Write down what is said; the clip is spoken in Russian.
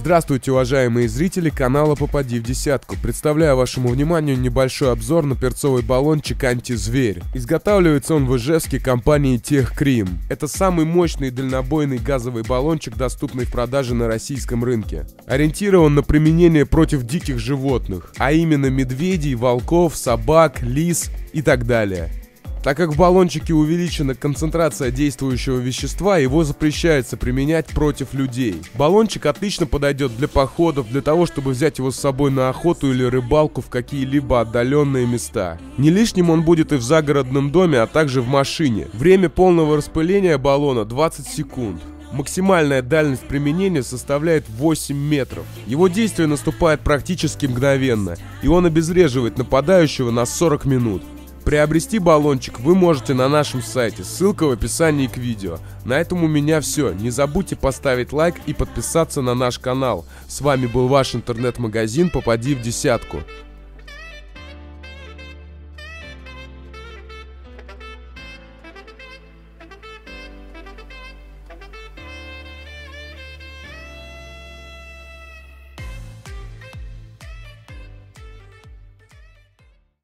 Здравствуйте, уважаемые зрители канала «Попади в десятку». Представляю вашему вниманию небольшой обзор на перцовый баллончик «Антизверь». Изготавливается он в Ижевске компанией «Техкрим». Это самый мощный дальнобойный газовый баллончик, доступный в продаже на российском рынке. Ориентирован на применение против диких животных, а именно медведей, волков, собак, лис и так далее. Так как в баллончике увеличена концентрация действующего вещества, его запрещается применять против людей. Баллончик отлично подойдет для походов, для того, чтобы взять его с собой на охоту или рыбалку в какие-либо отдаленные места. Не лишним он будет и в загородном доме, а также в машине. Время полного распыления баллона 20 секунд. Максимальная дальность применения составляет 8 метров. Его действие наступает практически мгновенно, и он обезвреживает нападающего на 40 минут. Приобрести баллончик вы можете на нашем сайте, ссылка в описании к видео. На этом у меня все. Не забудьте поставить лайк и подписаться на наш канал. С вами был ваш интернет-магазин «Попади в десятку».